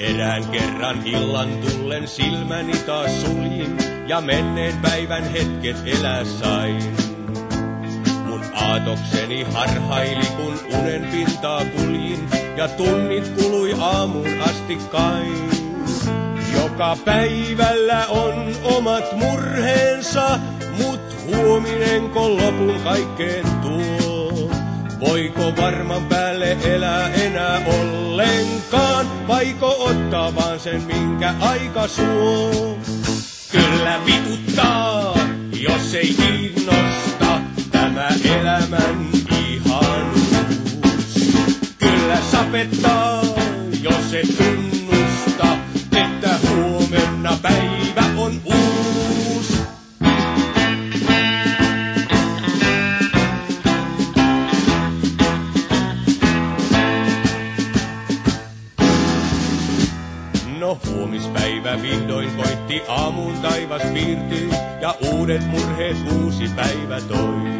Erään kerran illan tullen silmäni taas suljin ja menneen päivän hetket elää sain. Mun aatokseni harhaili kun unen pintaa kuljin ja tunnit kului aamuun asti kain. Joka päivällä on omat murheensa, mut huominenko lopun kaikkeen tuo? Voiko varman päälle elää enää ollenkaan, vaiko ottaa vaan sen minkä aika suo? Kyllä vituttaa, jos ei kiinnosta tämä elämän ihanuus. Kyllä sapettaa, jos et tunnusta, että huomenna No huomispäivä vihdoin koitti, aamuun taivas piirtyi ja uudet murheet uusi päivä toi.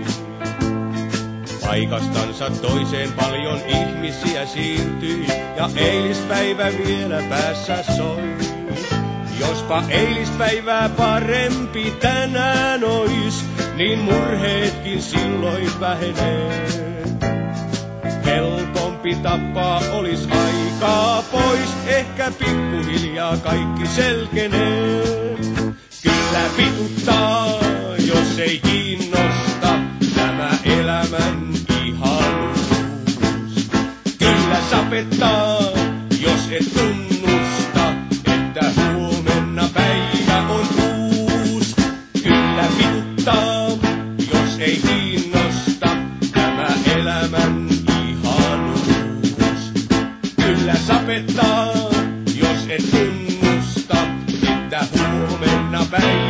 Paikastansa toiseen paljon ihmisiä siirtyi ja eilispäivä vielä päässä soi. Jospa eilispäivää parempi tänään ois, niin murheetkin silloin vähenee. Helpompi tappaa olis aikaa pois, ehkä pikkuhiljaa kaikki selkenee. Kyllä vituttaa, jos ei kiinnosta tämä elämän ihanuus. Kyllä sapettaa, jos et tunnusta, sapettaa, jos et tunnusta, että huomenna päivä